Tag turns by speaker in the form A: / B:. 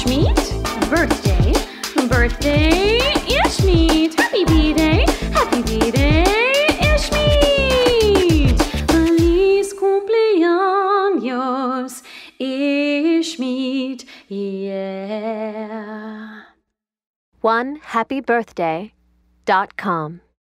A: Yashmeet. Birthday. Birthday. Yashmeet. Happy B-Day. Happy B-Day. Yashmeet. Feliz cumpleaños. Ishmeet. Yeah.
B: One happy birthday dot com.